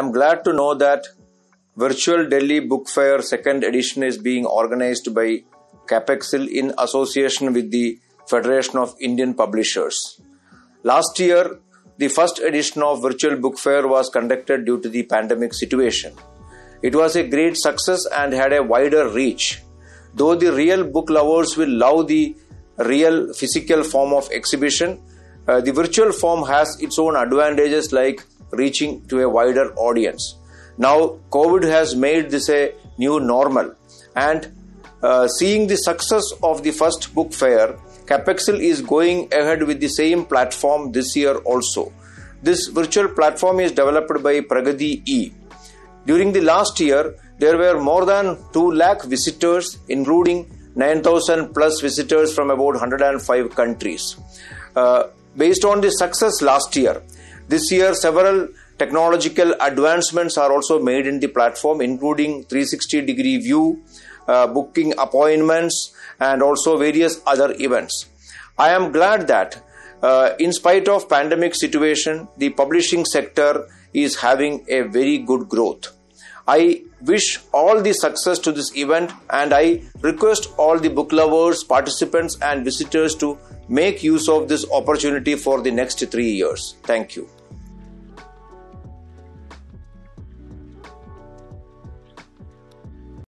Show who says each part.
Speaker 1: am glad to know that Virtual Delhi Book Fair second edition is being organized by Capexil in association with the Federation of Indian Publishers. Last year, the first edition of Virtual Book Fair was conducted due to the pandemic situation. It was a great success and had a wider reach. Though the real book lovers will love the real physical form of exhibition, uh, the virtual form has its own advantages like reaching to a wider audience. Now, COVID has made this a new normal, and uh, seeing the success of the first book fair, Capexil is going ahead with the same platform this year also. This virtual platform is developed by Pragati E. During the last year, there were more than 2 lakh visitors, including 9,000 plus visitors from about 105 countries. Uh, based on the success last year, this year several technological advancements are also made in the platform, including 360 degree view, uh, booking appointments, and also various other events. I am glad that uh, in spite of pandemic situation, the publishing sector is having a very good growth. I wish all the success to this event and I request all the book lovers, participants and visitors to make use of this opportunity for the next three years. Thank you.